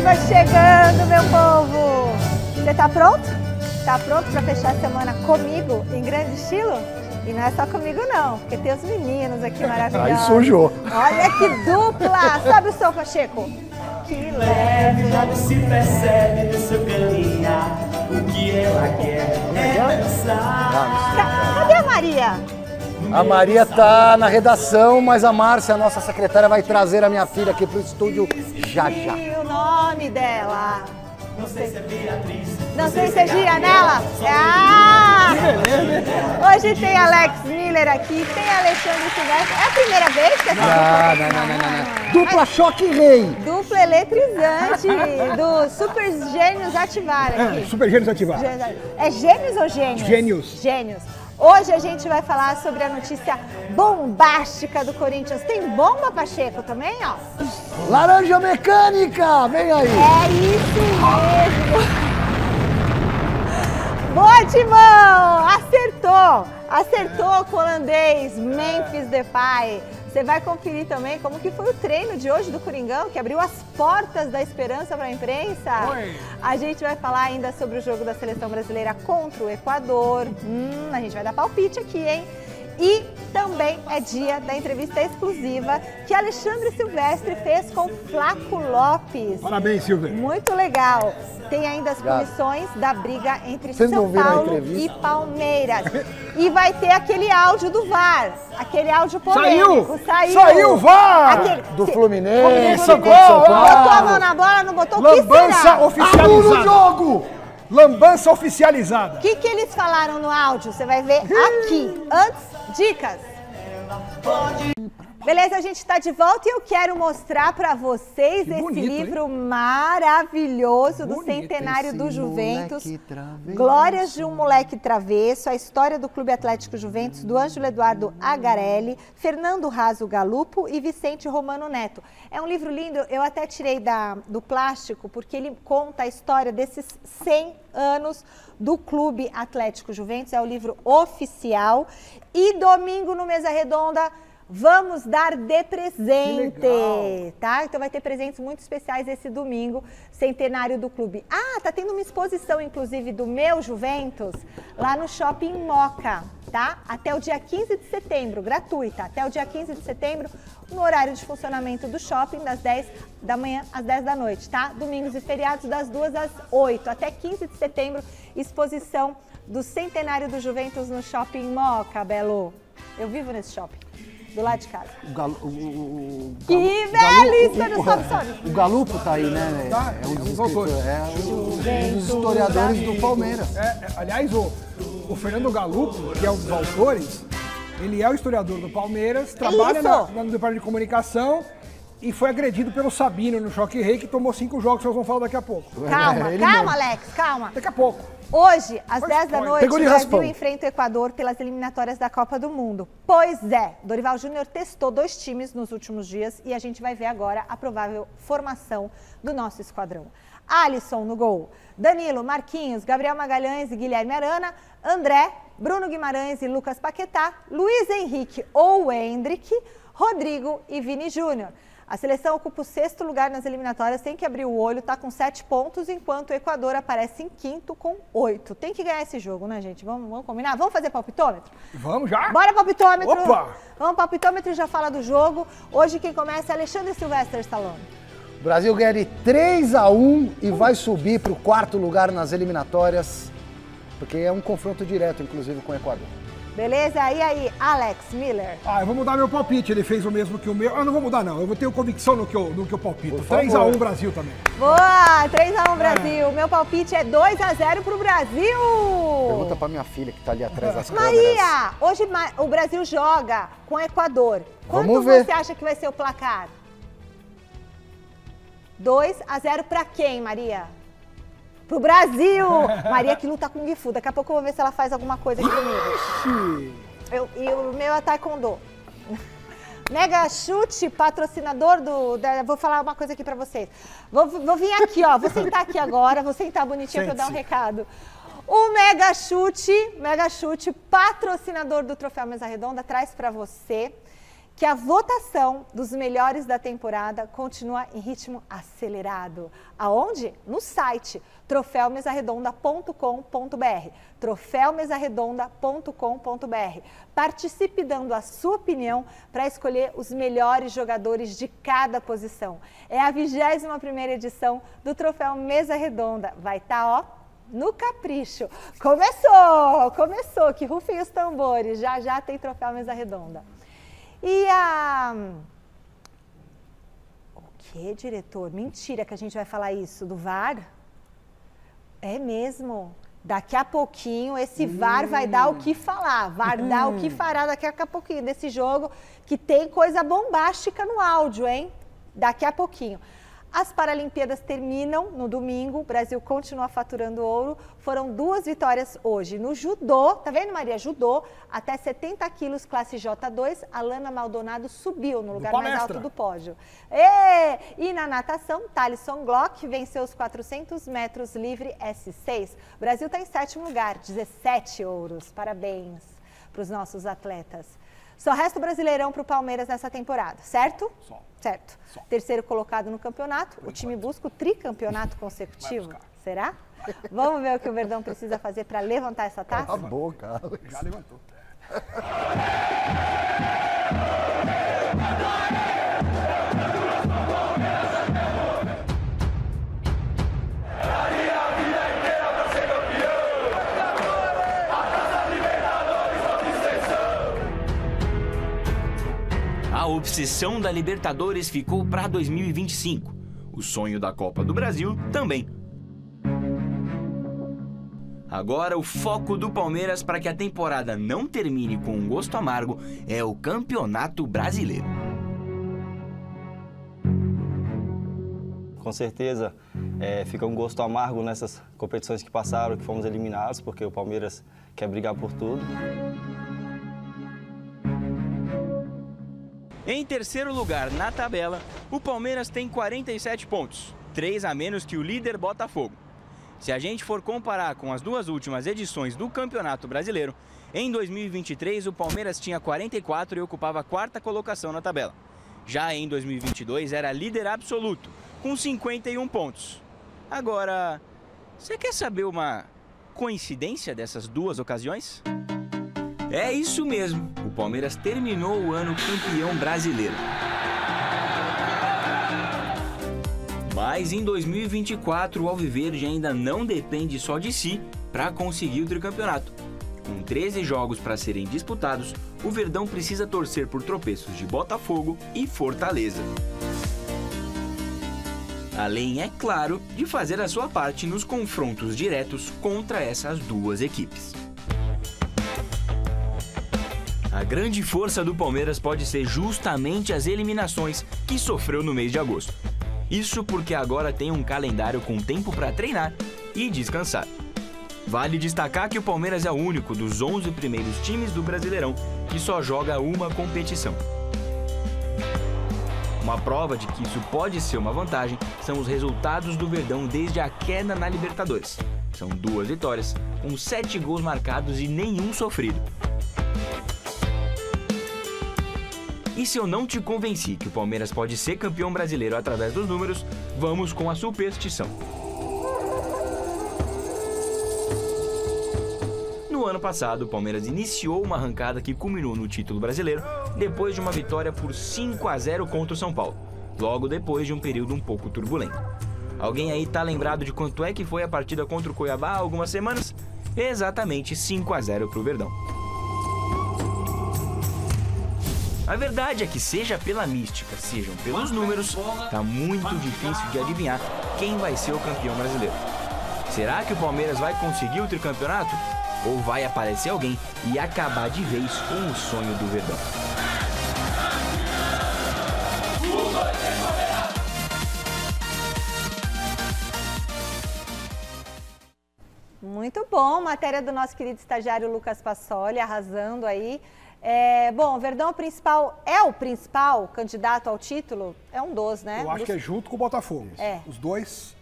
Fátima chegando, meu povo! Você tá pronto? Tá pronto para fechar a semana comigo, em grande estilo? E não é só comigo não, porque tem os meninos aqui maravilhosos. Aí sujou. Olha que dupla! Sabe o som, Pacheco? Que leve, já se percebe no seu caminhar. O que ela quer é dançar. Cadê a Maria? A Maria tá na redação, mas a Márcia, a nossa secretária, vai trazer a minha filha aqui pro estúdio já já. E o nome dela? Não sei se é Beatriz. Não sei se é Gianella. Ah! Hoje tem Alex Miller aqui, tem Alexandre Silvestre. É a primeira vez que essa Não, não, não, não, não, não. Dupla choque rei. Dupla eletrizante do Super Gênios ativar aqui. É, super Gênios ativar. É gênios ou gênios? Gênios. Gênios. Hoje a gente vai falar sobre a notícia bombástica do Corinthians. Tem bomba, Pacheco, também, ó? Laranja mecânica, vem aí. É isso mesmo. Boa, Timão! Acertou! Acertou com o holandês Memphis Depay. Você vai conferir também como que foi o treino de hoje do Coringão, que abriu as portas da esperança para a imprensa. Oi. A gente vai falar ainda sobre o jogo da seleção brasileira contra o Equador. Hum, a gente vai dar palpite aqui, hein? E também é dia da entrevista exclusiva que Alexandre Silvestre fez com Flaco Lopes. Parabéns, Silvio. Muito legal. Tem ainda as punições da briga entre Vocês São Paulo e Palmeiras. E vai ter aquele áudio do VAR, aquele áudio polêmico. Saiu! Saiu o VAR! Aquele- Do se- Fluminense, São contra São Paulo. Botou a mão na bola, não botou? O que Lambança será? Oficializada. jogo. Lambança oficializada. O que, que eles falaram no áudio? Você vai ver aqui. Antes, dicas. Beleza, a gente está de volta e eu quero mostrar para vocês Que esse bonito, livro maravilhoso do Bonito, centenário do Juventus. Glórias de um moleque travesso, a história do Clube Atlético Juventus, do Ângelo Eduardo Agarelli, Fernando Raso Galupo e Vicente Romano Neto. É um livro lindo, eu até tirei da, do plástico, porque ele conta a história desses 100 anos do Clube Atlético Juventus, é o livro oficial. E domingo no Mesa Redonda, vamos dar de presente, tá? Então vai ter presentes muito especiais esse domingo, centenário do clube. Ah, tá tendo uma exposição, inclusive, do meu Juventus, lá no Shopping Moca, tá? Até o dia 15 de setembro, gratuita. Até o dia 15 de setembro, no horário de funcionamento do shopping, das 10 da manhã às 10 da noite, tá? Domingos e feriados, das 2 às 8. Até 15 de setembro, exposição do centenário do Juventus no Shopping Moca, Belo. Eu vivo nesse shopping, do lado de casa. O galo, o, o, o Que Galu- do o- Sobe, Sobe. O Galupo tá aí, né? Tá, é um é dos, é um dos historiadores do. Palmeiras. É, é, aliás, o, o Fernando Galupo, que é um dos autores, ele é o historiador do Palmeiras, trabalha isso? na, na- no departamento de comunicação e foi agredido pelo Sabino no Choque Rei, que tomou cinco jogos, que nós vamos falar daqui a pouco. Calma, É, calma, mesmo. Alex, calma. Daqui a pouco. Hoje, às Foi 10 da noite, o Brasil raspão. enfrenta o Equador pelas eliminatórias da Copa do Mundo. Pois é, Dorival Júnior testou dois times nos últimos dias e a gente vai ver agora a provável formação do nosso esquadrão. Alisson no gol, Danilo, Marquinhos, Gabriel Magalhães e Guilherme Arana, André, Bruno Guimarães e Lucas Paquetá, Luiz Henrique ou Hendrick, Rodrigo e Vini Júnior. A seleção ocupa o sexto lugar nas eliminatórias, tem que abrir o olho, tá com sete pontos, enquanto o Equador aparece em quinto com oito. Tem que ganhar esse jogo, né, gente? Vamos, vamos combinar? Vamos fazer palpitômetro? Vamos já? Bora palpitômetro! Opa! Vamos palpitômetro e já fala do jogo. Hoje quem começa é Alexandre Silvestre Stallone. O Brasil ganha de 3 a 1 e vai subir para o quarto lugar nas eliminatórias, porque é um confronto direto, inclusive, com o Equador. Beleza? E aí, Alex Miller? Ah, eu vou mudar meu palpite, ele fez o mesmo que o meu. Ah, não vou mudar não, eu vou ter convicção no que eu, no que eu palpito. Por favor. 3x1 Brasil também. Boa! 3x1 Brasil. Meu palpite é 2x0 pro Brasil. Pergunta para minha filha que tá ali atrás das câmeras. Maria, hoje ma- o Brasil joga com o Equador. Quanto Vamos ver. você acha que vai ser o placar? 2 a 0 para quem, Maria? Pro Brasil! Maria que luta com Gifu. Daqui a pouco eu vou ver se ela faz alguma coisa aqui comigo. Eu, e o meu é taekwondo. Mega Chute, patrocinador do. da- vou falar uma coisa aqui pra vocês. Vou, vou vir aqui, ó. Vou sentar aqui agora, vou sentar bonitinho pra eu dar um recado. O Mega Chute, Mega Chute, patrocinador do Troféu Mesa Redonda, traz pra você que a votação dos melhores da temporada continua em ritmo acelerado. Aonde? No site troféumesarredonda.com.br. troféumesarredonda.com.br. Participe dando a sua opinião para escolher os melhores jogadores de cada posição. É a 21ª edição do Troféu Mesa Redonda. Vai estar, tá, ó, no capricho. Começou! Começou! Que rufem os tambores. Já já tem Troféu Mesa Redonda. E a. O que, diretor? Mentira que a gente vai falar isso do VAR? É mesmo. Daqui a pouquinho esse VAR vai dar o que falar. VAR hum. dá o que fará daqui a pouquinho desse jogo que tem coisa bombástica no áudio, hein? Daqui a pouquinho. As Paralimpíadas terminam no domingo, o Brasil continua faturando ouro. Foram duas vitórias hoje. No judô, tá vendo, Maria? Judô, até 70 quilos, classe J2, a Lana Maldonado subiu no lugar mais alto do pódio. E, e na natação, Thalisson Glock venceu os 400 metros livre S6. O Brasil está em sétimo lugar, 17 ouros. Parabéns para os nossos atletas. Só resta o Brasileirão para o Palmeiras nessa temporada, certo? Só. Certo. Só. Terceiro colocado no campeonato, Por o time enquanto. busca o tricampeonato consecutivo. Será? Vamos ver o que o Verdão precisa fazer para levantar essa taça? Cala a boca, Já levantou. obsessão da Libertadores ficou para 2025. O sonho da Copa do Brasil também. Agora, o foco do Palmeiras para que a temporada não termine com um gosto amargo é o Campeonato Brasileiro. Com certeza é, fica um gosto amargo nessas competições que passaram, que fomos eliminados, porque o Palmeiras quer brigar por tudo. Em terceiro lugar na tabela, o Palmeiras tem 47 pontos, 3 a menos que o líder Botafogo. Se a gente for comparar com as duas últimas edições do Campeonato Brasileiro, em 2023 o Palmeiras tinha 44 e ocupava a quarta colocação na tabela. Já em 2022 era líder absoluto, com 51 pontos. Agora, você quer saber uma coincidência dessas duas ocasiões? É isso mesmo, o Palmeiras terminou o ano campeão brasileiro. Mas em 2024 o Alviverde ainda não depende só de si para conseguir o tricampeonato. Com 13 jogos para serem disputados, o Verdão precisa torcer por tropeços de Botafogo e Fortaleza. Além, é claro, de fazer a sua parte nos confrontos diretos contra essas duas equipes. Grande força do Palmeiras pode ser justamente as eliminações que sofreu no mês de agosto. Isso porque agora tem um calendário com tempo para treinar e descansar. Vale destacar que o Palmeiras é o único dos 11 primeiros times do Brasileirão que só joga uma competição. Uma prova de que isso pode ser uma vantagem são os resultados do Verdão desde a queda na Libertadores. São duas vitórias, com sete gols marcados e nenhum sofrido. E se eu não te convenci que o Palmeiras pode ser campeão brasileiro através dos números, vamos com a superstição. No ano passado, o Palmeiras iniciou uma arrancada que culminou no título brasileiro depois de uma vitória por 5 a 0 contra o São Paulo, logo depois de um período um pouco turbulento. Alguém aí tá lembrado de quanto é que foi a partida contra o Cuiabá há algumas semanas? Exatamente 5 a 0 para o Verdão. A verdade é que, seja pela mística, sejam pelos números, tá muito difícil de adivinhar quem vai ser o campeão brasileiro. Será que o Palmeiras vai conseguir o tricampeonato? Ou vai aparecer alguém e acabar de vez com o sonho do Verdão? Muito bom, matéria do nosso querido estagiário Lucas Passoli, arrasando aí. É, bom, Verdão é o principal, é o principal candidato ao título? É um dos, né? Eu acho que é junto com o Botafogo. É. Os dois,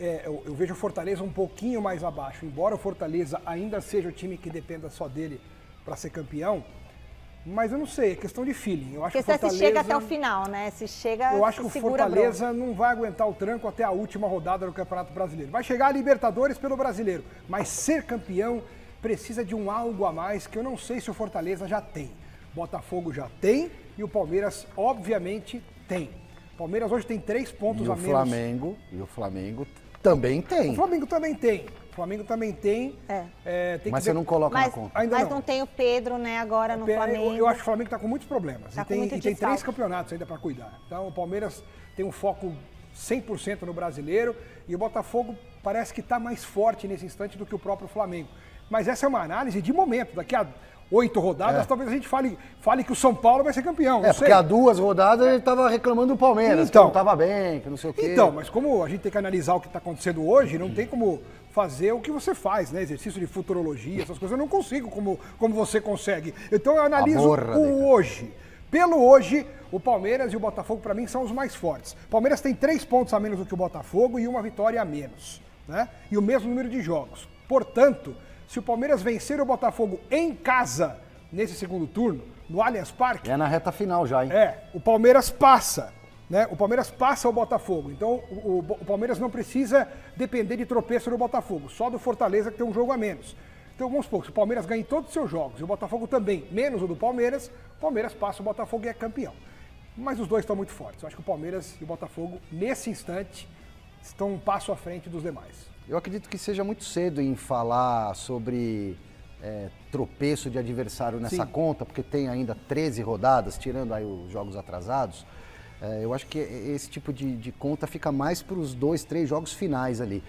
é, eu, eu, vejo o Fortaleza um pouquinho mais abaixo. Embora o Fortaleza ainda seja o time que dependa só dele para ser campeão, Mas eu não sei, é questão de feeling. Eu acho Porque que se Fortaleza... chega até o final, né? Se chega, Eu acho que o Fortaleza não vai aguentar o tranco até a última rodada do Campeonato Brasileiro. Vai chegar a Libertadores pelo Brasileiro, mas ser campeão precisa de um algo a mais que eu não sei se o Fortaleza já tem. Botafogo já tem e o Palmeiras, obviamente, tem. O Palmeiras hoje tem três pontos E a o menos. Flamengo, e o Flamengo também tem. O Flamengo também tem. O Flamengo também tem. É. É, tem Mas que você ver- não coloca Mas, na conta. Ainda mas não. não. tem o Pedro, né, agora no Eu- Flamengo. Eu, acho que o Flamengo está com muitos problemas. Tá e com tem, muito e tem três campeonatos ainda para cuidar. Então o Palmeiras tem um foco 100% no brasileiro e o Botafogo parece que está mais forte nesse instante do que o próprio Flamengo. Mas essa é uma análise de momento. Daqui a oito rodadas, É. talvez a gente fale, fale que o São Paulo vai ser campeão. É, porque há duas rodadas ele tava reclamando do Palmeiras, Então. que não tava bem, que não sei o quê. Então, mas como a gente tem que analisar o que está acontecendo hoje, não tem como fazer o que você faz, né? Exercício de futurologia, essas coisas, eu não consigo como, como você consegue. Então eu analiso borra, o Deca. hoje. Pelo hoje, o Palmeiras e o Botafogo, para mim, são os mais fortes. O Palmeiras tem três pontos a menos do que o Botafogo e uma vitória a menos. Né? E o mesmo número de jogos. Portanto, se o Palmeiras vencer o Botafogo em casa nesse segundo turno, no Allianz Parque, É na reta final já, hein? é, o Palmeiras passa. Né? O Palmeiras passa o Botafogo. Então o, o- o Palmeiras não precisa depender de tropeço do Botafogo, só do Fortaleza que tem um jogo a menos. Então vamos supor, se o Palmeiras ganha em todos os seus jogos e o Botafogo também, menos o do Palmeiras, o Palmeiras passa o Botafogo e é campeão. Mas os dois estão muito fortes. Eu acho que o Palmeiras e o Botafogo, nesse instante, estão um passo à frente dos demais. Eu acredito que seja muito cedo em falar sobre é, tropeço de adversário nessa Sim. conta, porque tem ainda 13 rodadas, tirando aí os jogos atrasados. É, eu acho que esse tipo de, de conta fica mais para os dois, três jogos finais ali.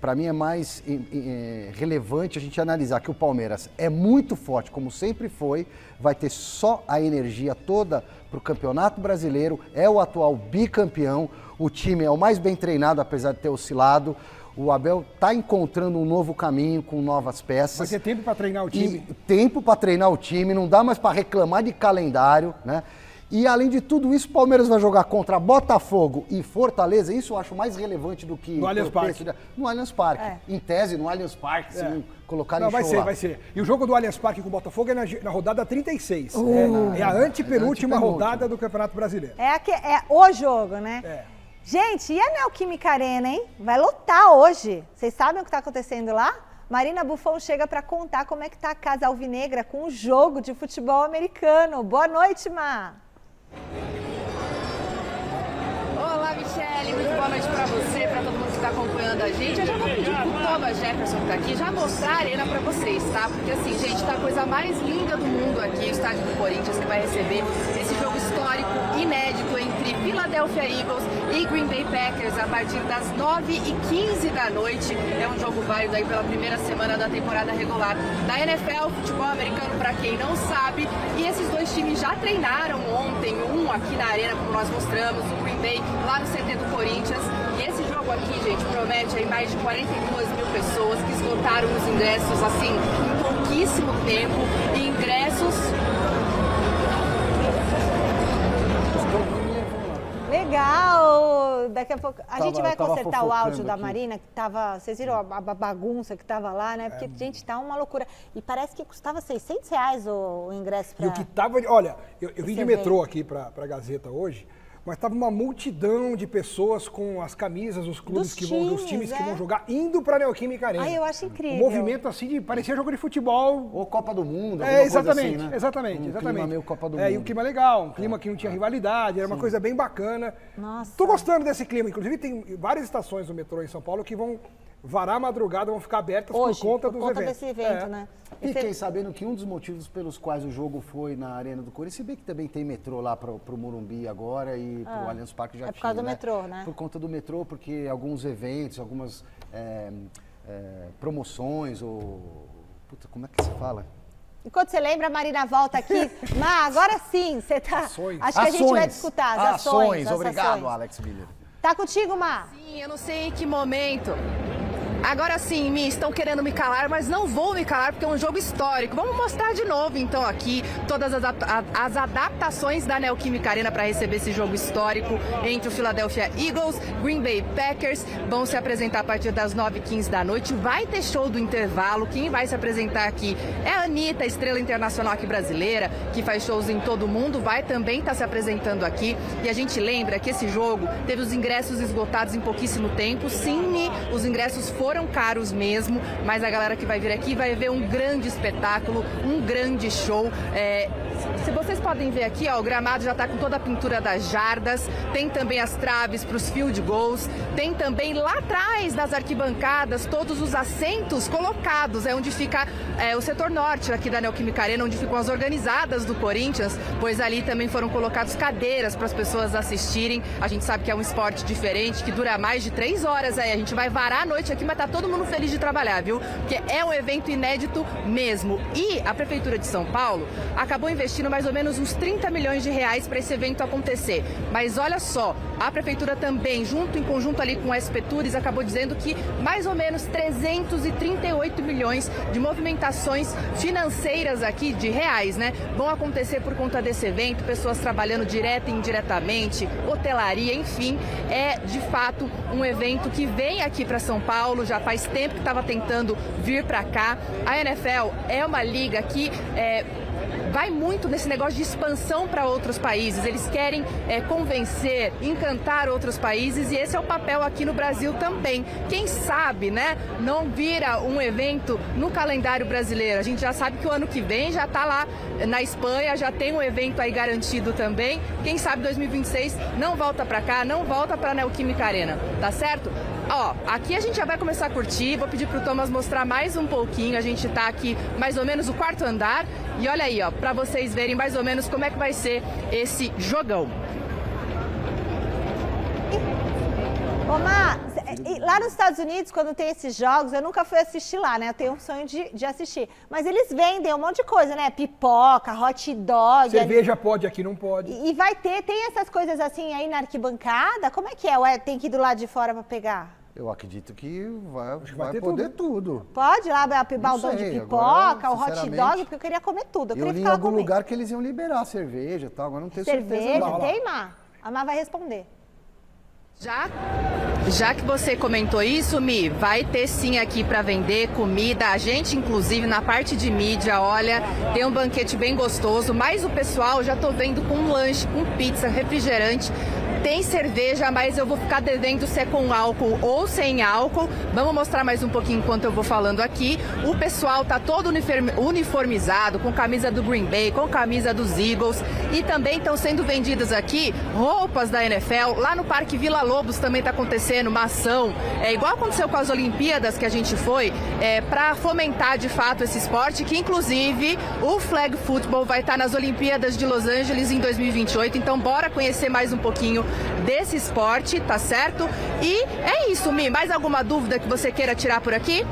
para mim é mais é, relevante a gente analisar que o Palmeiras é muito forte, como sempre foi, vai ter só a energia toda para o Campeonato Brasileiro, é o atual bicampeão, o time é o mais bem treinado, apesar de ter oscilado. O Abel está encontrando um novo caminho com novas peças. Vai ter tempo para treinar o time. E tempo para treinar o time, não dá mais para reclamar de calendário, né? E além de tudo isso, o Palmeiras vai jogar contra Botafogo e Fortaleza. Isso eu acho mais relevante do que No Allianz Parque. de- No Allianz Parque. É. Em tese, no Allianz Parque, se É. não colocarem Não, vai show ser, lá. vai ser. E o jogo do Allianz Parque com o Botafogo é na, na rodada 36. é, é a antepenúltima antepenúltima. rodada do Campeonato Brasileiro. É, a que- é o jogo, né? É. Gente, e a Neoquímica Arena, hein? Vai lotar hoje. Vocês sabem o que está acontecendo lá? Marina Buffon chega para contar como é que tá a Casa Alvinegra com o jogo de futebol americano. Boa noite, Ma. Olá, Michele, muito boa noite pra você, pra todo mundo está acompanhando a gente. Eu já vou pedir pro Thomas Jefferson que tá aqui já mostrar a arena pra vocês, tá? Porque assim, gente, tá a coisa mais linda do mundo aqui, o estádio do Corinthians que vai receber esse jogo histórico, inédito entre Philadelphia Eagles e Green Bay Packers a partir das 9h15 da noite. É um jogo válido aí pela primeira semana da temporada regular da NFL, futebol americano pra quem não sabe. E esses dois times já treinaram ontem, um aqui na arena, como nós mostramos, o Green Bay lá no CT do Corinthians. Esse jogo aqui, gente, promete aí mais de 42 mil pessoas que esgotaram os ingressos, assim, em pouquíssimo tempo. E ingressos Legal! Daqui a pouco. A Tava- gente vai consertar o áudio da aqui. Marina, que tava. Vocês viram a, a bagunça que tava lá, né? É. Porque, gente, tá uma loucura. E parece que custava 600 reais o, o ingresso pra. E o que tava. Olha, eu, eu vim de metrô aqui pra, pra Gazeta hoje, mas tava uma multidão de pessoas com as camisas dos clubes Dos que vão, dos times, times que é. vão jogar, indo pra Neoquímica Arena. Ai, eu acho incrível. Um movimento assim de. parecia jogo de futebol. Ou Copa do Mundo, É, coisa exatamente, assim, né? exatamente, um exatamente. Clima meio Copa do é, Mundo. e um clima legal, um clima que não tinha rivalidade, era uma coisa bem bacana. Nossa. Tô gostando desse clima. Inclusive, tem várias estações do metrô em São Paulo que vão varar a madrugada, vão ficar abertas Hoje, por conta por dos conta eventos. desse evento, É. né? E Fiquei cê- sabendo que um dos motivos pelos quais o jogo foi na Arena do Corinthians, se bem que também tem metrô lá para o Morumbi agora e para o Allianz Parque já é por causa tinha, do né? metrô, né? Por conta do metrô, porque alguns eventos, algumas é, é, promoções ou... Puta, como é que se fala? Enquanto você lembra, a Marina volta aqui. Ma, agora sim, você tá. Ações. Acho que a gente vai discutir as ações. as obrigado, ações. Alex Miller. Tá contigo, Ma? Sim, eu não sei em que momento Agora sim, me estão querendo me calar, mas não vou me calar porque é um jogo histórico. Vamos mostrar de novo então aqui todas as, as adaptações da Neoquímica Arena para receber esse jogo histórico entre o Philadelphia Eagles, Green Bay Packers. Vão se apresentar a partir das 9h15 da noite. Vai ter show do intervalo. Quem vai se apresentar aqui é a Anitta, estrela internacional aqui brasileira, que faz shows em todo o mundo. Vai também estar se apresentando aqui. E a gente lembra que esse jogo teve os ingressos esgotados em pouquíssimo tempo. Sim, os ingressos foram caros mesmo, mas a galera que vai vir aqui vai ver um grande espetáculo, um grande show. É, se vocês podem ver aqui, ó, o gramado já está com toda a pintura das jardas, tem também as traves para os field goals, tem também lá atrás nas arquibancadas todos os assentos colocados, é onde fica é, o setor norte aqui da Neoquímica Arena, onde ficam as organizadas do Corinthians, pois ali também foram colocados cadeiras para as pessoas assistirem. A gente sabe que é um esporte diferente, que dura mais de três horas aí. A gente vai varar a noite aqui, mas tá todo mundo feliz de trabalhar, viu? Porque é um evento inédito mesmo. E a Prefeitura de São Paulo acabou investindo mais ou menos uns 30 milhões de reais para esse evento acontecer. Mas olha só, a Prefeitura também, junto em conjunto ali com a SP Tours, acabou dizendo que mais ou menos 338 milhões de movimentações financeiras aqui, de reais, né? Vão acontecer por conta desse evento, pessoas trabalhando direta e indiretamente, hotelaria, enfim, é de fato um evento que vem aqui para São Paulo, já faz tempo que estava tentando vir para cá. A NFL é uma liga que é, vai muito nesse negócio de expansão para outros países. Eles querem é, convencer, encantar outros países e esse é o papel aqui no Brasil também. Quem sabe, né, não vira um evento no calendário brasileiro. A gente já sabe que o ano que vem já está lá na Espanha, já tem um evento aí garantido também. Quem sabe 2026 não volta para cá, não volta para a Neoquímica Arena, tá certo? Ó, aqui a gente já vai começar a curtir. Vou pedir pro Thomas mostrar mais um pouquinho. A gente tá aqui mais ou menos o quarto andar. E olha aí, ó, para vocês verem mais ou menos como é que vai ser esse jogão. Ô, Má, lá nos Estados Unidos, quando tem esses jogos, eu nunca fui assistir lá, né? Eu tenho um sonho de, de assistir. Mas eles vendem um monte de coisa, né? Pipoca, hot dog. Cerveja pode, aqui não pode. E e vai ter, tem essas coisas assim aí na arquibancada? Como é que é? Ué, tem que ir do lado de fora pra pegar? Eu acredito que vai, que vai, vai ter poder tudo. Pode lá, o baldão de pipoca, agora, o hot dog, porque eu queria comer tudo. Eu, Eu queria li em algum comendo. lugar que eles iam liberar cerveja e tal, agora não tenho certeza. Cerveja, não. tem, Má? A Má vai responder. Já, já que você comentou isso, Mi, vai ter sim aqui para vender comida. A gente, inclusive, na parte de mídia, olha, tem um banquete bem gostoso. Mas o pessoal já tô vendo com lanche, com pizza, refrigerante. Tem cerveja, mas eu vou ficar devendo se é com álcool ou sem álcool. Vamos mostrar mais um pouquinho enquanto eu vou falando aqui. O pessoal tá todo uniform- uniformizado, com camisa do Green Bay, com camisa dos Eagles. E também estão sendo vendidas aqui roupas da NFL. Lá no Parque Vila Lobos também está acontecendo uma ação. É igual aconteceu com as Olimpíadas que a gente foi, é, para fomentar de fato esse esporte, que inclusive o flag football vai estar nas Olimpíadas de Los Angeles em 2028. Então bora conhecer mais um pouquinho desse esporte, tá certo? E é isso, Mi. Mais alguma dúvida que você queira tirar por aqui?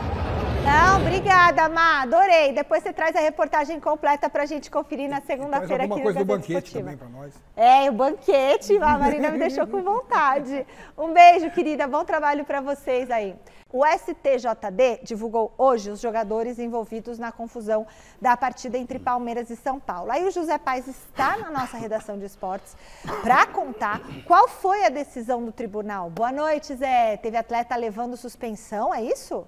Não, obrigada, Má. Adorei. Depois você traz a reportagem completa pra gente conferir na segunda-feira aqui alguma no coisa do banquete Esportiva. também para nós. É, o banquete. A Marina me deixou com vontade. Um beijo, querida. Bom trabalho para vocês aí. O STJD divulgou hoje os jogadores envolvidos na confusão da partida entre Palmeiras e São Paulo. Aí o José Paes está na nossa redação de esportes para contar qual foi a decisão do tribunal. Boa noite, Zé. Teve atleta levando suspensão, é isso?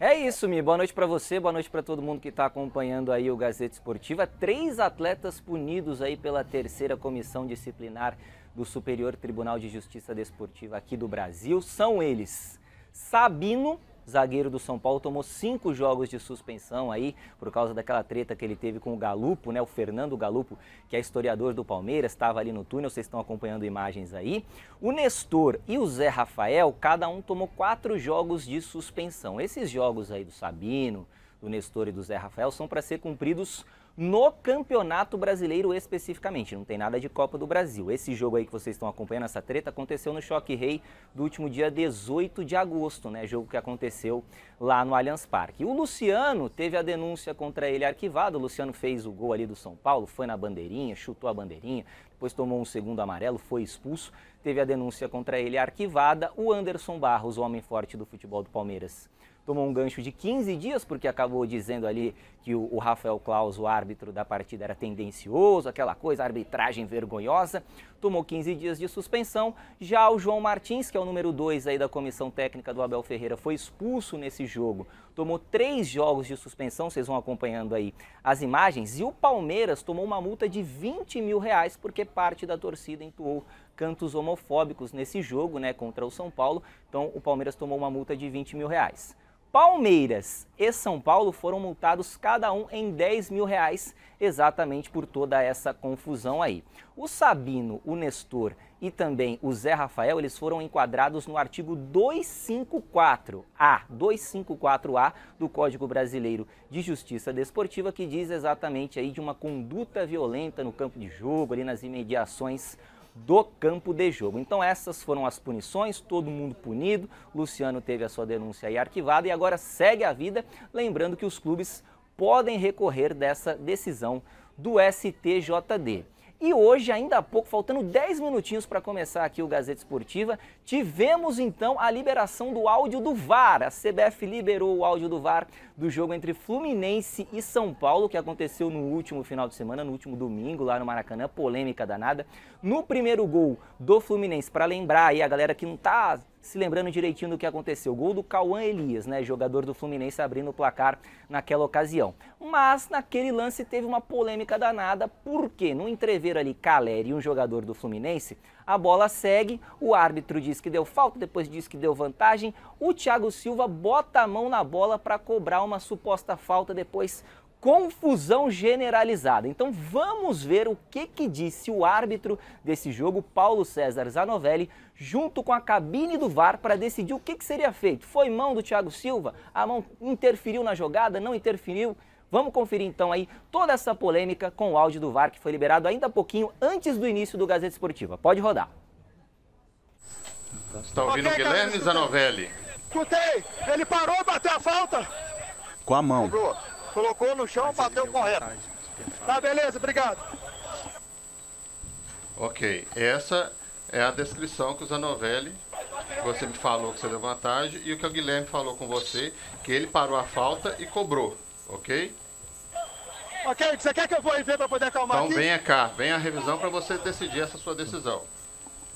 É isso, Mi. Boa noite para você, boa noite para todo mundo que está acompanhando aí o Gazeta Esportiva. Três atletas punidos aí pela terceira comissão disciplinar do Superior Tribunal de Justiça Desportiva aqui do Brasil. São eles: Sabino, zagueiro do São Paulo, tomou cinco jogos de suspensão aí por causa daquela treta que ele teve com o Galupo, né? O Fernando Galupo, que é historiador do Palmeiras, estava ali no túnel, vocês estão acompanhando imagens aí. O Nestor e o Zé Rafael, cada um tomou quatro jogos de suspensão. Esses jogos aí do Sabino, do Nestor e do Zé Rafael são para ser cumpridos no Campeonato Brasileiro especificamente, não tem nada de Copa do Brasil. Esse jogo aí que vocês estão acompanhando, essa treta, aconteceu no Choque Rei do último dia 18 de agosto, né? Jogo que aconteceu lá no Allianz Parque. O Luciano teve a denúncia contra ele arquivada, o Luciano fez o gol ali do São Paulo, foi na bandeirinha, chutou a bandeirinha, depois tomou um segundo amarelo, foi expulso, teve a denúncia contra ele arquivada. O Anderson Barros, o homem forte do futebol do Palmeiras, tomou um gancho de 15 dias, porque acabou dizendo ali que o, Rafael Claus, o árbitro da partida, era tendencioso, aquela coisa, arbitragem vergonhosa. Tomou 15 dias de suspensão. Já o João Martins, que é o número 2 aí da comissão técnica do Abel Ferreira, foi expulso nesse jogo. Tomou três jogos de suspensão, vocês vão acompanhando aí as imagens. E o Palmeiras tomou uma multa de 20 mil reais, porque parte da torcida entoou cantos homofóbicos nesse jogo, né, contra o São Paulo. Então o Palmeiras tomou uma multa de 20 mil reais. Palmeiras e São Paulo foram multados cada um em 10 mil reais, exatamente por toda essa confusão aí. O Sabino, o Nestor e também o Zé Rafael, eles foram enquadrados no artigo 254A, 254A do Código Brasileiro de Justiça Desportiva, que diz exatamente aí de uma conduta violenta no campo de jogo, ali nas imediações do campo de jogo. Então essas foram as punições, todo mundo punido. Luciano teve a sua denúncia aí arquivada e agora segue a vida, lembrando que os clubes podem recorrer dessa decisão do STJD. E hoje, ainda há pouco, faltando 10 minutinhos para começar aqui o Gazeta Esportiva, tivemos então a liberação do áudio do VAR. A CBF liberou o áudio do VAR do jogo entre Fluminense e São Paulo, que aconteceu no último final de semana, no último domingo, lá no Maracanã, polêmica danada. No primeiro gol do Fluminense, para lembrar aí a galera que não está se lembrando direitinho do que aconteceu. Gol do Cauã Elias, né, jogador do Fluminense abrindo o placar naquela ocasião. Mas naquele lance teve uma polêmica danada, porque no entrever ali Caleri, um jogador do Fluminense, a bola segue, o árbitro diz que deu falta, depois diz que deu vantagem, o Thiago Silva bota a mão na bola para cobrar uma suposta falta, depois confusão generalizada. Então vamos ver o que, que disse o árbitro desse jogo, Paulo César Zanovelli, junto com a cabine do VAR para decidir o que, que seria feito. Foi mão do Thiago Silva? A mão interferiu na jogada? Não interferiu? Vamos conferir então aí toda essa polêmica com o áudio do VAR que foi liberado ainda há pouquinho antes do início do Gazeta Esportiva. Pode rodar. Está ouvindo o Guilherme Zanovelli? Escutei! Ele parou, bateu a falta! Com a mão. Cobrou. Colocou no chão, bateu correto. Tá, beleza, obrigado. Ok, essa é a descrição que o Zanovelli, você me falou que você deu vantagem, e o que o Guilherme falou com você, que ele parou a falta e cobrou, ok? Ok, você quer que eu vou aí ver para poder acalmar então, aqui? venha cá, venha a revisão para você decidir essa sua decisão.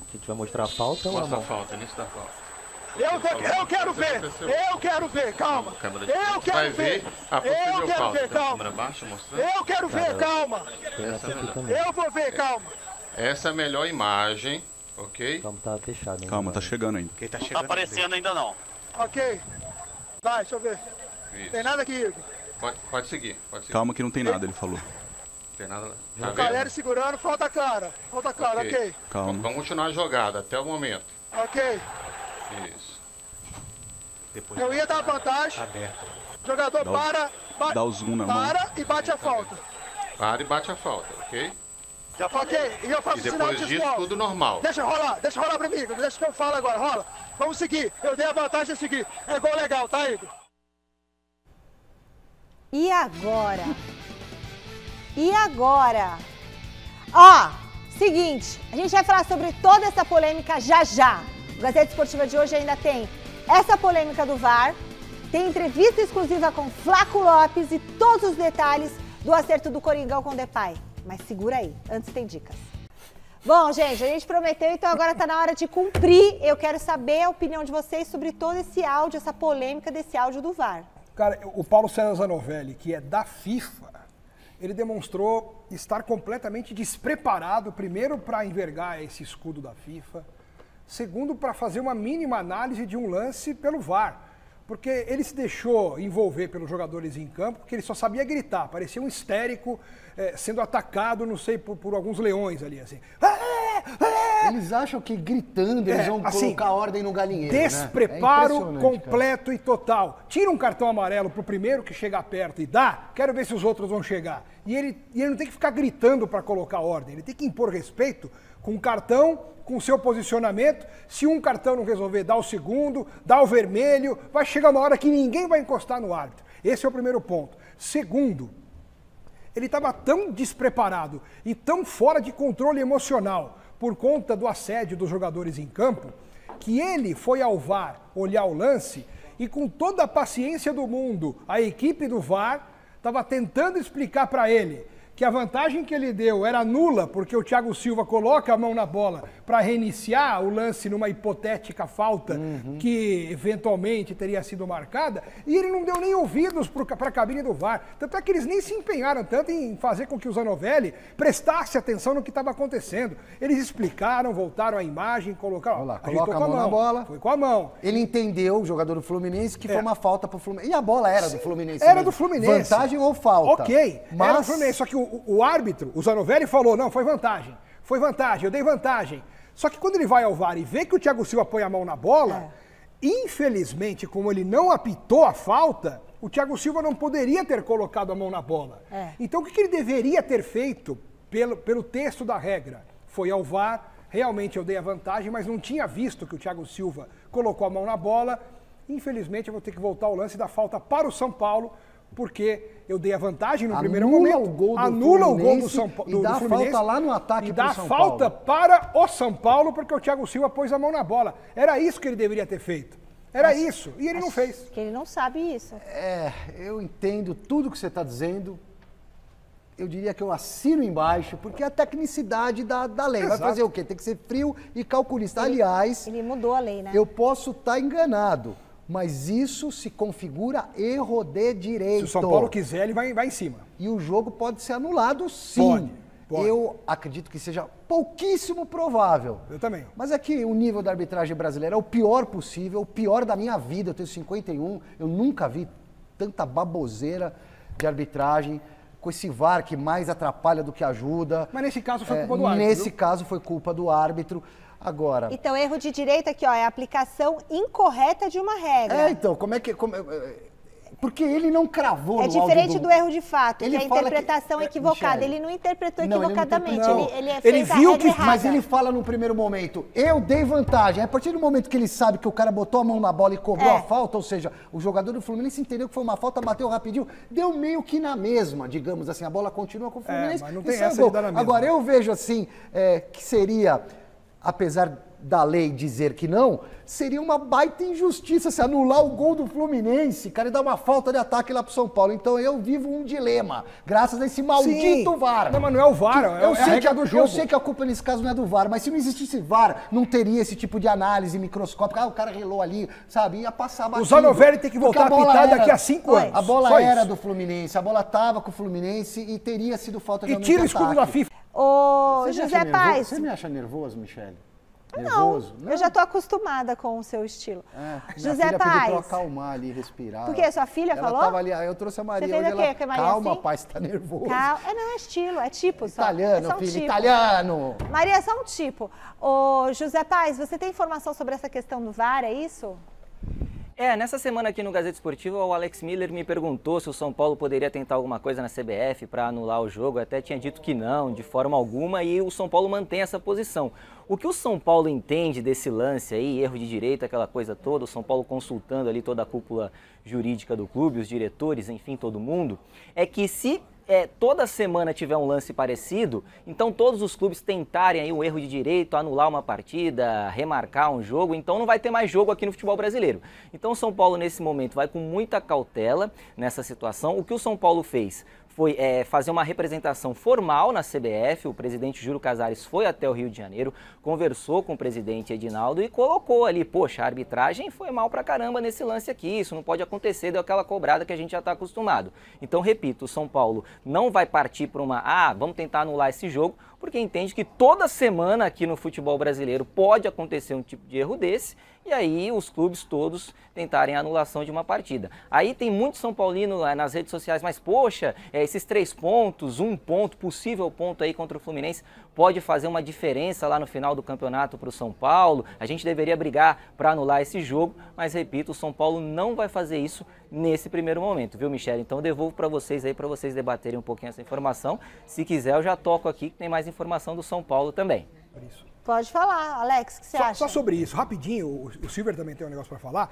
A gente vai mostrar a falta ou Mostra a mão? falta, início da falta. Eu, eu quero ver! Eu quero ver, calma! Eu quero ver! Eu quero ver, calma! Eu quero ver, Cara, calma! Eu vou ver, calma! Essa é a melhor imagem, ok? Calma, tá fechado ainda. Calma, tá chegando ainda. Não tá aparecendo ainda não. Ok. Vai, deixa eu ver. Isso. Tem nada aqui, Igor. Pode, pode seguir, pode seguir. Calma que não tem nada, ele falou. Tem nada lá. O Tá Caleri vendo? segurando, falta clara. Falta clara, Ok. ok. Calma. Vamos continuar a jogada até o momento. Ok. Isso. Depois Eu ia dar vantagem. aberto. Jogador Dá o- para, ba- Dá o zoom na mão. para e bate a falta. Para e bate a falta, ok? Já ok, e eu faço E sinal depois de disso, escola. tudo normal. Deixa rolar, deixa rolar pra mim, deixa que eu falo agora, rola. Vamos seguir, eu dei a vantagem de seguir. É gol legal, tá, Igor? E agora? E agora? Ó, seguinte, a gente vai falar sobre toda essa polêmica já já. Gazeta Esportiva de hoje ainda tem essa polêmica do VAR, tem entrevista exclusiva com Flaco Lopes e todos os detalhes do acerto do Coringão com o Depay. Mas segura aí, antes tem dicas. Bom, gente, a gente prometeu, então agora está na hora de cumprir. Eu quero saber a opinião de vocês sobre todo esse áudio, essa polêmica desse áudio do VAR. Cara, o Paulo César Zanovelli, que é da FIFA, ele demonstrou estar completamente despreparado, primeiro para envergar esse escudo da FIFA, segundo para fazer uma mínima análise de um lance pelo VAR. Porque ele se deixou envolver pelos jogadores em campo, porque ele só sabia gritar, parecia um histérico eh, sendo atacado, não sei, por, por alguns leões ali, assim. "Ah, ah", Eles acham que gritando eles É, vão assim, colocar ordem no galinheiro. né? Despreparo É impressionante, cara. completo e total. Tira um cartão amarelo pro primeiro que chegar perto e dá, quero ver se os outros vão chegar. E ele, e ele não tem que ficar gritando para colocar ordem, ele tem que impor respeito com o cartão, com o seu posicionamento. Se um cartão não resolver, dá o segundo, dá o vermelho, vai chegar uma hora que ninguém vai encostar no árbitro. Esse é o primeiro ponto. Segundo, ele estava tão despreparado e tão fora de controle emocional por conta do assédio dos jogadores em campo, que ele foi ao VAR olhar o lance e com toda a paciência do mundo, a equipe do VAR estava tentando explicar para ele que a vantagem que ele deu era nula, porque o Thiago Silva coloca a mão na bola para reiniciar o lance numa hipotética falta que eventualmente teria sido marcada, e ele não deu nem ouvidos para a cabine do VAR. Tanto é que eles nem se empenharam tanto em fazer com que o Zanovelli prestasse atenção no que estava acontecendo. Eles explicaram, voltaram a imagem, colocaram. Olha lá, coloca a com mão na bola. Foi com a mão. Ele entendeu, o jogador do Fluminense, que É. foi uma falta pro Fluminense. E a bola era do Fluminense. Era mesmo. do Fluminense. Vantagem ou falta? Ok, Mas... era do Fluminense. Só que o, o- o árbitro, o Zanovelli, falou: não, foi vantagem. Foi vantagem, eu dei vantagem. Só que quando ele vai ao VAR e vê que o Thiago Silva põe a mão na bola, infelizmente, como ele não apitou a falta, o Thiago Silva não poderia ter colocado a mão na bola. É. Então o que que ele deveria ter feito pelo, pelo texto da regra? Foi ao VAR, realmente eu dei a vantagem, mas não tinha visto que o Thiago Silva colocou a mão na bola. Infelizmente eu vou ter que voltar ao lance da falta para o São Paulo, porque eu dei a vantagem no primeiro Anula momento. o gol do anula o gol do São Paulo. e dá a falta lá no ataque E dá São falta Paulo. para o São Paulo, porque o Thiago Silva pôs a mão na bola. Era isso que ele deveria ter feito. Era Acho- isso. E ele não fez. Que ele não sabe isso. É, eu entendo tudo que você está dizendo. Eu diria que eu assino embaixo, porque é a tecnicidade da, da lei. Vai Exato. fazer o quê? Tem que ser frio e calculista. Aliás, Ele mudou a lei, né? eu posso estar enganado, mas isso se configura erro de direito. Se o São Paulo quiser, ele vai, vai em cima. E o jogo pode ser anulado sim. Pode, pode. Eu acredito que seja pouquíssimo provável. Eu também. Mas é que o nível da arbitragem brasileira é o pior possível, o pior da minha vida. Eu tenho 51, eu nunca vi tanta baboseira de arbitragem, com esse VAR que mais atrapalha do que ajuda. Mas nesse caso foi É, culpa do árbitro. Nesse viu? caso foi culpa do árbitro. Agora. Então, erro de direito aqui, ó, é a aplicação incorreta de uma regra. É, então, como é que. como é- é- porque ele não cravou É diferente do... erro de fato, Ele que é a que- interpretação é, equivocada. Michele. Ele não interpretou Não, ele não equivocadamente, ele, ele, Ele viu que. errada. Mas ele fala no primeiro momento, eu dei vantagem. A partir do momento que ele sabe que o cara botou a mão na bola e cobrou É. a falta, ou seja, o jogador do Fluminense entendeu que foi uma falta, bateu rapidinho, deu meio que na mesma, digamos assim. A bola continua com o Fluminense. mas não tem essa gol. de dar na mesma. Agora, eu vejo assim, é, que seria, apesar da lei dizer que não, seria uma baita injustiça se anular o gol do Fluminense, cara, e dar uma falta de ataque lá pro São Paulo. Então eu vivo um dilema, graças a esse maldito Sim. VAR. Não, mas não é o VAR, é, eu é a sei regra que do jogo. Eu sei que a culpa nesse caso não é do VAR, mas se não existisse VAR, não teria esse tipo de análise microscópica. Ah, o cara relou ali, sabe? Ia passar batido. Zanovelli tem que voltar a bola apitar era- daqui a cinco anos. A bola Só era isso. do Fluminense, a bola tava com o Fluminense e teria sido falta de E tira o escudo da FIFA. Ô, Você José nervoso? Paz. Você me acha nervoso, Michele? Não, Nervoso? eu já tô acostumada com o seu estilo. É, José filha Paz. pediu acalmar ali, respirar. Por quê? Sua filha ela falou? Tava ali, aí eu trouxe a Maria. fez hoje o quê ela, Maria Calma, assim? pai, você tá nervoso. Cal- É, não, é estilo, é tipo só. Italiano, é só um filho, tipo. italiano. Maria, é só um tipo. Ô, José Paz, você tem informação sobre essa questão do VAR, é isso? É, nessa semana aqui no Gazeta Esportiva, o Alex Miller me perguntou se o São Paulo poderia tentar alguma coisa na CBF para anular o jogo. Eu até tinha dito que não, de forma alguma, e o São Paulo mantém essa posição. O que o São Paulo entende desse lance aí, erro de direito, aquela coisa toda, o São Paulo consultando ali toda a cúpula jurídica do clube, os diretores, enfim, todo mundo, é que se é, toda semana tiver um lance parecido, então todos os clubes tentarem aí um erro de direito, anular uma partida, remarcar um jogo, então não vai ter mais jogo aqui no futebol brasileiro. Então o São Paulo nesse momento vai com muita cautela nessa situação. O que o São Paulo fez foi é, fazer uma representação formal na CBF. O presidente Júlio Casares foi até o Rio de Janeiro, conversou com o presidente Edinaldo e colocou ali, poxa, a arbitragem foi mal pra caramba nesse lance aqui, isso não pode acontecer, deu aquela cobrada que a gente já está acostumado. Então, repito, o São Paulo não vai partir para uma, ah, vamos tentar anular esse jogo, porque entende que toda semana aqui no futebol brasileiro pode acontecer um tipo de erro desse e aí os clubes todos tentarem a anulação de uma partida. Aí tem muito São Paulino eh, nas redes sociais, mas poxa, eh, esses três pontos, um ponto, possível ponto aí contra o Fluminense, pode fazer uma diferença lá no final do campeonato para o São Paulo. A gente deveria brigar para anular esse jogo, mas repito, o São Paulo não vai fazer isso nesse primeiro momento, viu, Michele? Então eu devolvo para vocês aí para vocês debaterem um pouquinho essa informação. Se quiser, eu já toco aqui que tem mais informação do São Paulo também. Pode falar, Alex, o que você Só, acha? só sobre isso, rapidinho, o, o Silver também tem um negócio para falar.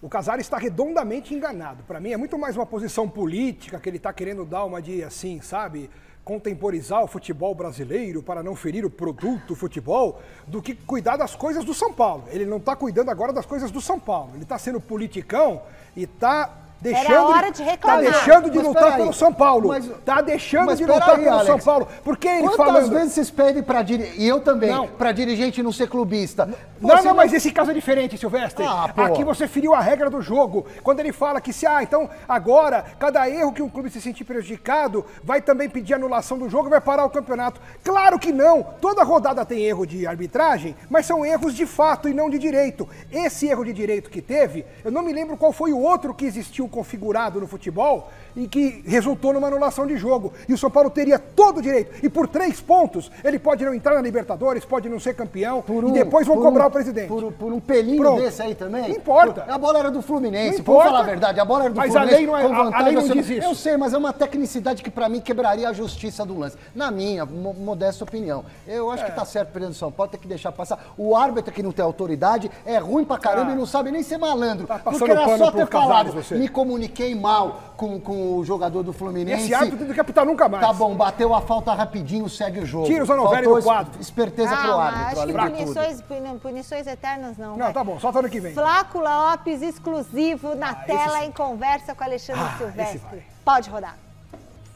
O Casares está redondamente enganado. Para mim é muito mais uma posição política que ele está querendo dar uma de assim, sabe? Contemporizar o futebol brasileiro para não ferir o produto futebol, do que cuidar das coisas do São Paulo. Ele não está cuidando agora das coisas do São Paulo. Ele está sendo politicão e está deixando, hora de reclamar. tá deixando de Mas lutar pelo São Paulo. mas- tá deixando mas de lutar peraí, pelo Alex. São Paulo. Por que ele Quantas falando? vezes vocês pedem pra dirigente, e eu também, Não. pra dirigente não ser clubista? Não, Você não, mas esse caso é diferente, Silvestre. Ah, pô. Aqui você feriu a regra do jogo. Quando ele fala que se, ah, então agora, cada erro que um clube se sentir prejudicado, vai também pedir anulação do jogo e vai parar o campeonato. Claro que não. Toda rodada tem erro de arbitragem, mas são erros de fato e não de direito. Esse erro de direito que teve, eu não me lembro qual foi o outro que existiu configurado no futebol e que resultou numa anulação de jogo. E o São Paulo teria todo o direito. E por três pontos, ele pode não entrar na Libertadores, pode não ser campeão, e depois vão por cobrar um- o presidente. Por, por um pelinho Pronto. desse aí também? Não importa. A bola era do Fluminense, vamos falar a verdade. A bola era do Mas a Fluminense. lei não é- a- a lei não diz isso. Eu sei, mas é uma tecnicidade que pra mim quebraria a justiça do lance. Na minha mo- modesta opinião. Eu acho que tá certo o presidente do São Paulo, tem que deixar passar. O árbitro que não tem autoridade é ruim pra caramba Ah. e não sabe nem ser malandro. passando porque era só ter falado. você. Me comuniquei mal com, com o jogador do Fluminense. Esse árbitro tem que apitar nunca mais. Tá bom, bateu a falta rapidinho, segue o jogo. Tira o Zanovelli do quadro. es- Esperteza pro Calma, árbitro, acho que punições, puni- punições eternas não. Não, vai. tá bom, só ano que vem. Flaco Lopes, exclusivo na tela, sim. em conversa com Alexandre Ah, Silvestre. Pode rodar.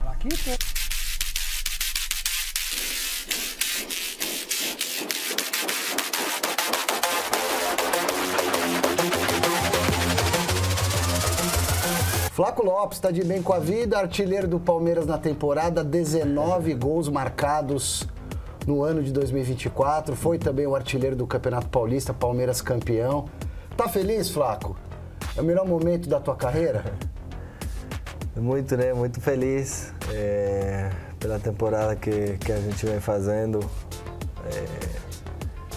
Aqui tem. Flaco Lopes está de bem com a vida, artilheiro do Palmeiras na temporada, 19 gols marcados no ano de 2024. Foi também o artilheiro do Campeonato Paulista, Palmeiras campeão. Tá feliz, Flaco? É o melhor momento da tua carreira? Muito, né? Muito feliz é, pela temporada que, que a gente vem fazendo. É,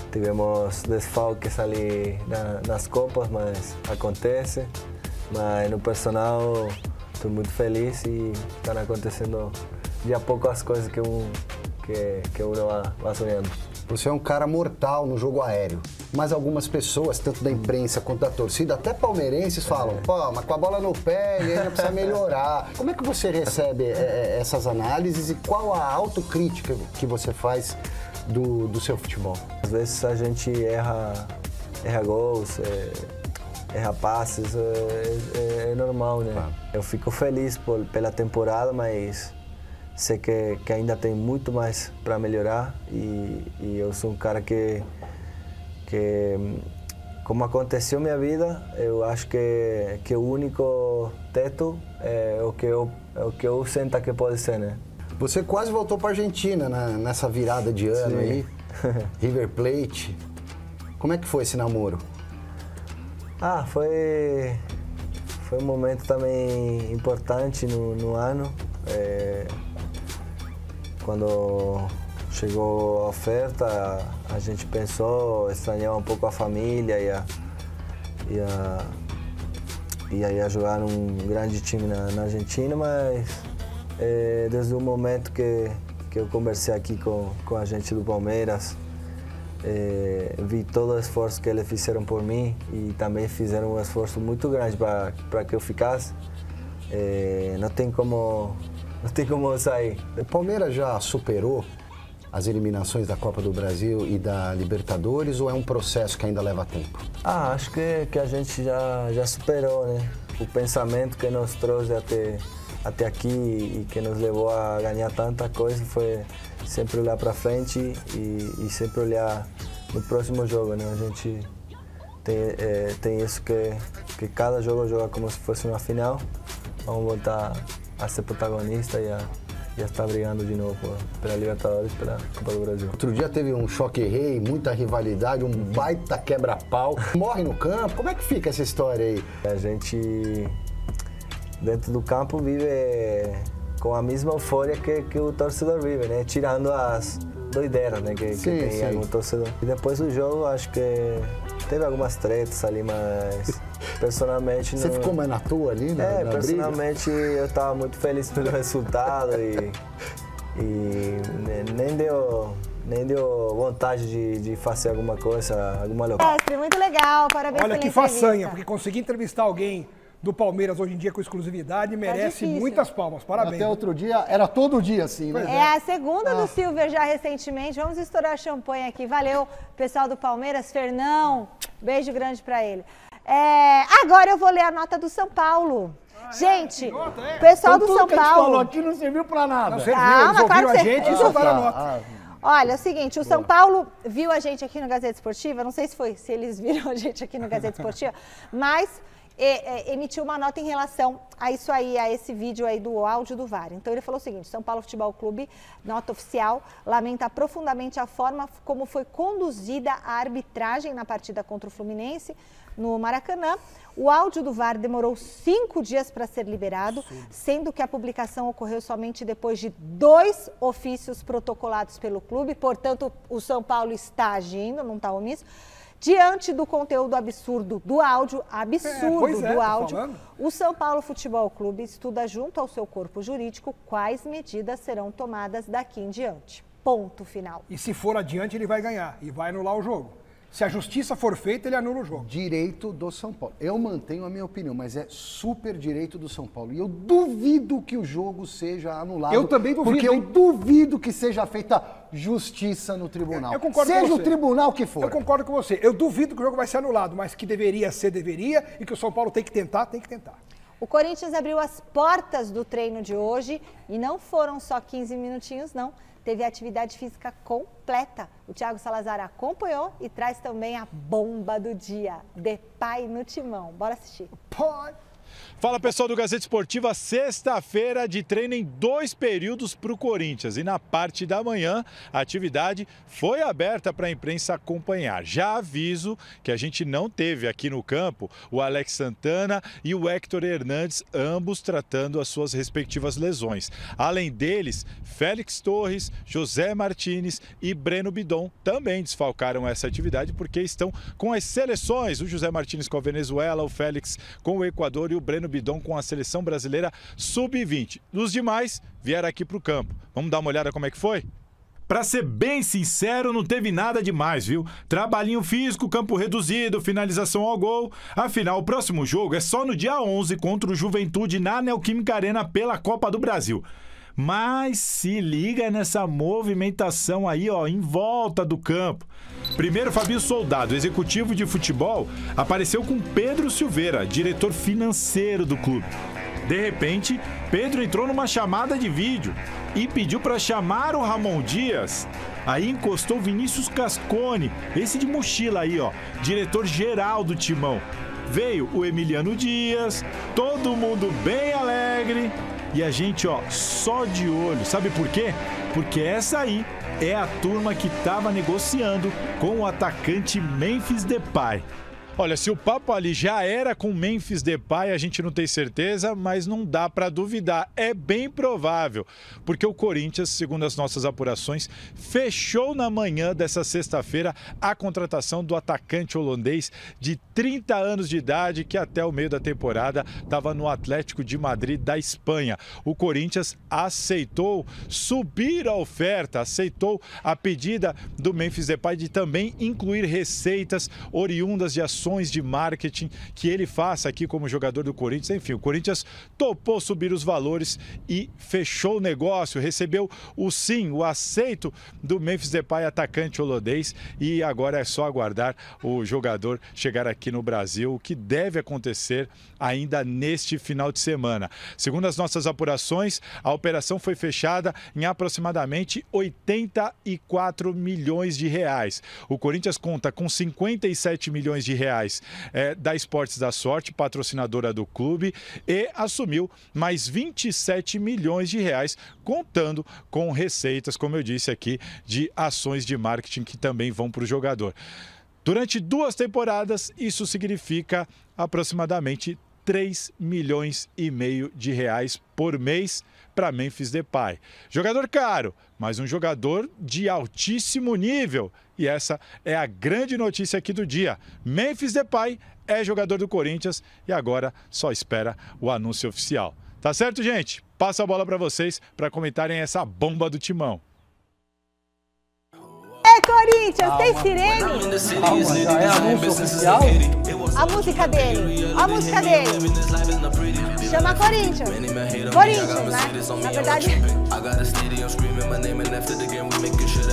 tivemos desfalques ali na- nas Copas, mas acontece. Mas no personal, estou muito feliz e estão acontecendo de a pouco as coisas que um que, que vai, vai sonhando. Você é um cara mortal no jogo aéreo. Mas algumas pessoas, tanto da imprensa quanto da torcida, até palmeirenses, falam: pô, mas com a bola no pé, ele ainda precisa melhorar. Como é que você recebe é, é, essas análises e qual a autocrítica que você faz do, do seu futebol? Às vezes a gente erra, erra gols, é, erra passes, é, é- é normal, né? Eu fico feliz por- pela temporada, mas sei que, que ainda tem muito mais para melhorar e, e eu sou um cara que, que, como aconteceu minha vida, eu acho que, que o único teto é o que eu, é o que eu sinto que pode ser, né? Você quase voltou para Argentina né, nessa virada de ano Sim. aí. River Plate. Como é que foi esse namoro? Ah, foi, foi um momento também importante no, no ano. É, quando chegou a oferta, a gente pensou, estranhava um pouco a família, ia, ia, ia, ia jogar num grande time na, na Argentina, mas é, desde o momento que, que eu conversei aqui com, com a gente do Palmeiras, eh, vi todo o esforço que eles fizeram por mim e também fizeram um esforço muito grande para que eu ficasse. Eh, não tem como não tem como sair. O Palmeiras já superou as eliminações da Copa do Brasil e da Libertadores ou é um processo que ainda leva tempo? Ah, acho que, que a gente já, já superou, né? O pensamento que nos trouxe até, até aqui e que nos levou a ganhar tanta coisa foi sempre olhar para frente e, e sempre olhar no próximo jogo, né? A gente tem, eh, tem isso que, que cada jogo joga como se fosse uma final. Vamos voltar a ser protagonista e a, já está brigando de novo pela Libertadores e pela Copa do Brasil. Outro dia teve um choque rei, muita rivalidade, um baita quebra-pau. Morre no campo. Como é que fica essa história aí? A gente, dentro do campo, vive com a mesma euforia que, que o torcedor vive, né? Tirando as doideiras, né? Que, Sim, que tem sim. algum torcedor. E depois do jogo, acho que teve algumas tretas ali, mas personalmente Você não... ficou mais na tua ali, na, É, na briga? personalmente eu estava muito feliz pelo resultado e, e ne- nem deu nem deu vontade de, de fazer alguma coisa, alguma loucura. Mestre, muito legal. Parabéns Olha pela que entrevista. façanha, porque conseguir entrevistar alguém do Palmeiras hoje em dia com exclusividade merece difícil. muitas palmas. Parabéns. Até outro dia, era todo dia assim, né? É a segunda do Silver já recentemente. Vamos estourar champanhe aqui. Valeu, pessoal do Palmeiras. Fernão, beijo grande pra ele. É, agora eu vou ler a nota do São Paulo. Gente, o pessoal Então, do São que a gente Paulo. falou aqui não serviu pra nada. Não serviu, Calma, claro a gente e Ah, soltaram a tá. nota. Ah, Olha, é o seguinte, o São Paulo viu a gente aqui no Gazeta Esportiva, não sei se foi, se eles viram a gente aqui no Gazeta Esportiva, mas é, é, emitiu uma nota em relação a isso aí, a esse vídeo aí do áudio do VAR. Então ele falou o seguinte, São Paulo Futebol Clube, nota oficial, lamenta profundamente a forma como foi conduzida a arbitragem na partida contra o Fluminense no Maracanã. O áudio do VAR demorou cinco dias para ser liberado, sendo que a publicação ocorreu somente depois de dois ofícios protocolados pelo clube. Portanto, o São Paulo está agindo, não está omisso. Diante do conteúdo absurdo do áudio, absurdo pois é, do áudio, o São Paulo Futebol Clube estuda junto ao seu corpo jurídico quais medidas serão tomadas daqui em diante. Ponto final. E se for adiante, ele vai ganhar e vai anular o jogo. Se a justiça for feita, ele anula o jogo. Direito do São Paulo. Eu mantenho a minha opinião, mas é super direito do São Paulo. E eu duvido que o jogo seja anulado. Eu também duvido, Porque eu hein? duvido que seja feita justiça no tribunal. Eu concordo seja com o você. tribunal que for. Eu concordo com você. Eu duvido que o jogo vai ser anulado, mas que deveria ser, deveria, e que o São Paulo tem que tentar, tem que tentar. O Corinthians abriu as portas do treino de hoje e não foram só 15 minutinhos, não. Teve atividade física completa. O Thiago Salazar acompanhou e traz também a bomba do dia. Depay no timão. Bora assistir. Fala pessoal do Gazeta Esportiva, sexta-feira de treino em dois períodos para o Corinthians. E na parte da manhã, a atividade foi aberta para a imprensa acompanhar. Já aviso que a gente não teve aqui no campo o Alex Santana e o Hector Hernandes, ambos tratando as suas respectivas lesões. Além deles, Félix Torres, José Martinez e Breno Bidon também desfalcaram essa atividade porque estão com as seleções. O José Martinez com a Venezuela, o Félix com o Equador e o Breno Bidon com a seleção brasileira sub-20. Os demais vieram aqui para o campo. Vamos dar uma olhada como é que foi? Pra ser bem sincero, não teve nada demais, viu? Trabalhinho físico, campo reduzido, finalização ao gol. Afinal, o próximo jogo é só no dia 11 contra o Juventude na Neoquímica Arena pela Copa do Brasil. Mas se liga nessa movimentação aí, ó, em volta do campo. Primeiro, Fabio Soldado, executivo de futebol, apareceu com Pedro Silveira, diretor financeiro do clube. De repente, Pedro entrou numa chamada de vídeo e pediu para chamar o Ramon Dias. Aí encostou Vinícius Cascone, esse de mochila aí, ó, diretor geral do Timão. Veio o Emiliano Dias, todo mundo bem alegre e a gente, ó, só de olho. Sabe por quê? Porque essa aí é a turma que estava negociando com o atacante Memphis Depay. Olha, se o papo ali já era com Memphis Depay, a gente não tem certeza, mas não dá para duvidar. É bem provável, porque o Corinthians, segundo as nossas apurações, fechou na manhã dessa sexta-feira a contratação do atacante holandês de 30 anos de idade, que até o meio da temporada estava no Atlético de Madrid da Espanha. O Corinthians aceitou subir a oferta, aceitou a pedida do Memphis Depay de também incluir receitas oriundas de ações de marketing que ele faça aqui como jogador do Corinthians. Enfim, o Corinthians topou subir os valores e fechou o negócio, recebeu o sim, o aceito do Memphis Depay, atacante holandês, e agora é só aguardar o jogador chegar aqui no Brasil, o que deve acontecer ainda neste final de semana. Segundo as nossas apurações, a operação foi fechada em aproximadamente 84 milhões de reais. O Corinthians conta com 57 milhões de reais reais é, da Esportes da Sorte, patrocinadora do clube, e assumiu mais 27 milhões de reais, contando com receitas, como eu disse aqui, de ações de marketing que também vão para o jogador. Durante duas temporadas, isso significa aproximadamente 3 milhões e meio de reais por mês para Memphis Depay. Jogador caro, mas um jogador de altíssimo nível. E essa é a grande notícia aqui do dia. Memphis Depay é jogador do Corinthians e agora só espera o anúncio oficial. Tá certo, gente? Passa a bola para vocês para comentarem essa bomba do Timão. É Corinthians, tem sirene? é anúncio oficial? A música dele, a música dele. Chama Corinthians. Corinthians, né? Na verdade.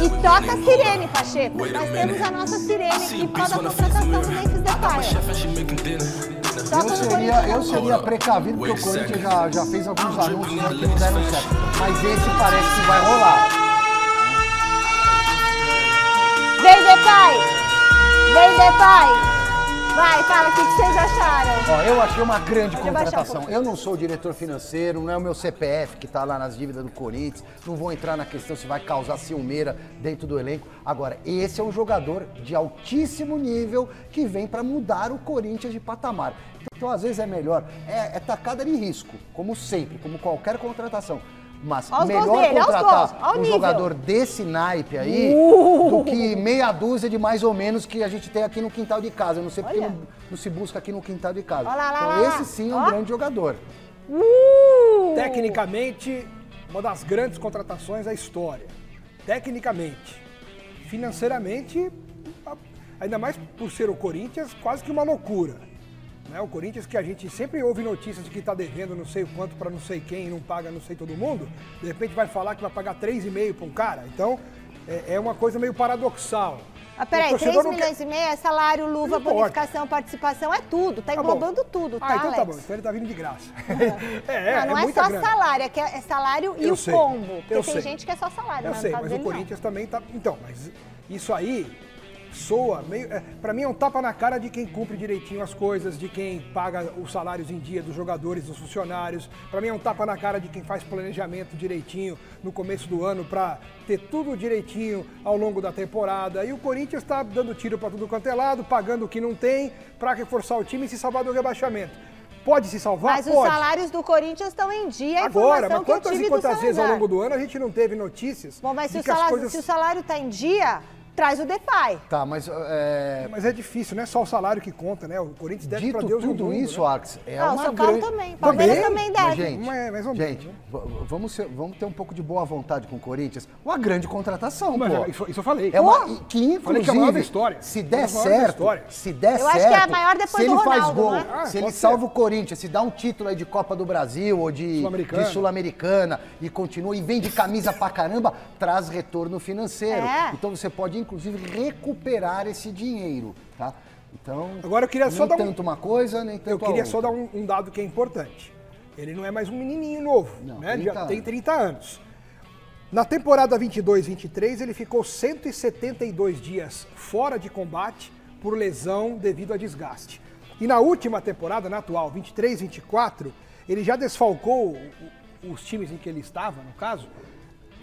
E toca a sirene, Pacheco. Nós temos a nossa sirene aqui para a contratação do Memphis Depay. Eu seria, eu seria precavido, porque o Corinthians já, já fez alguns anúncios né, que não deram certo. Mas esse parece que vai rolar. Vem, Depay! Vem, Depay! Vai, fala o que, que vocês acharam. Ó, eu achei uma grande Pode abaixar um contratação. Eu não sou o diretor financeiro, não é o meu CPF que está lá nas dívidas do Corinthians. Não vou entrar na questão se vai causar ciumeira dentro do elenco. Agora, esse é um jogador de altíssimo nível que vem para mudar o Corinthians de patamar. Então, às vezes é melhor. É, é tacada de risco, como sempre, como qualquer contratação. Mas gols melhor dele, contratar gols, ó o um nível. jogador desse naipe aí Uh! do que meia dúzia de mais ou menos que a gente tem aqui no quintal de casa. Eu não sei porque Olha. não, não se busca aqui no quintal de casa. Lá, então lá, esse sim é um Ó. grande jogador. Uh! Tecnicamente, uma das grandes contratações da história. Tecnicamente. Financeiramente, ainda mais por ser o Corinthians, quase que uma loucura. Né? O Corinthians que a gente sempre ouve notícias de que está devendo não sei o quanto para não sei quem e não paga não sei todo mundo, de repente vai falar que vai pagar 3,5 para um cara. Então, é, é uma coisa meio paradoxal. Ah, peraí, O 3 torcedor não milhões e meio é salário, luva, Não bonificação, participação, é tudo. Tá Tá bom. englobando tudo, tá, Ah, então Alex? tá bom, então ele tá vindo de graça. é, não, não é, é, só grana. salário, é, que é salário e Eu o sei, combo. Porque tem sei. gente que é só salário, Eu sei, mas o Corinthians também tá. Então, mas isso aí soa meio. É, para mim é um tapa na cara de quem cumpre direitinho as coisas, de quem paga os salários em dia dos jogadores, dos funcionários. Para mim é um tapa na cara de quem faz planejamento direitinho no começo do ano para ter tudo direitinho ao longo da temporada. E o Corinthians está dando tiro para tudo quanto é lado, pagando o que não tem para reforçar o time e se salvar do rebaixamento. Pode se salvar? Mas os Pode. salários do Corinthians estão em dia, a Agora, mas quantas e quantas vezes ao longo do ano a gente não teve notícias Bom, mas se o, salário, coisas... se o salário tá em dia, traz o Depay. Tá, mas é, Mas é difícil, não é só o salário que conta, né? O Corinthians deve dito pra Deus o tudo mundo, isso, né? Ax, é Ah, o uma São Paulo grande... também, Palmeiras também Mas, deve. gente, Mas- mais ou gente vamos, ser- vamos ter um pouco de boa vontade com o Corinthians. Uma grande contratação, Mas pô. é, isso, isso eu falei. É uma, que, inclusive, Falei que é a maior da história. se der da certo, história. se der Eu acho certo, que é a maior depois se do ele faz Ronaldo, gol, não é? Ah, se ele salva ser. o Corinthians, se dá um título aí de Copa do Brasil ou de Sul-Americana. Sul-Americana e continua e vende camisa pra caramba, traz retorno financeiro. É. Então você pode, inclusive, recuperar esse dinheiro, tá? Então, Agora eu queria só nem dar um- tanto uma coisa, nem tanto Eu queria só dar um, um dado que é importante. Ele não é mais um menininho novo, Não, né? Ele 30 já tem anos. 30 anos. Na temporada 22-23, ele ficou 172 dias fora de combate por lesão devido a desgaste. E na última temporada, na atual, 23-24, ele já desfalcou os times em que ele estava, no caso,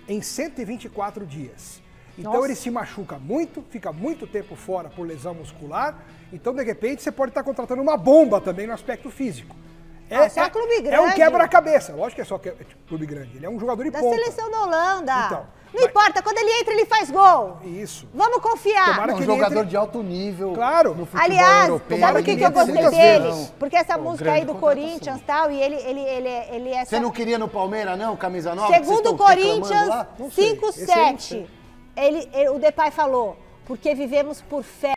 em 124 dias. Então Nossa. ele se machuca muito, fica muito tempo fora por lesão muscular. Então, de repente, você pode estar contratando uma bomba também no aspecto físico. Ah, só clube É um grande. quebra-cabeça. Lógico que é só que- clube grande. Ele é um jogador de Da ponta. seleção da Holanda. Então, não importa, quando ele entra, ele faz gol. Isso. Vamos confiar. Tomara É um jogador entre- de alto nível Claro. no futebol Aliás, europeu. sabe o que, que eu é gostei de dele? Porque essa Pô, música grande aí do. Corinthians e tal, e ele, ele, ele, ele é. Você não queria no Palmeiras, não, camisa nova? Segundo Corinthians, lá? Não sei. Esse aí eu não 5-7. Ele, ele- o Depay falou, porque vivemos por fé.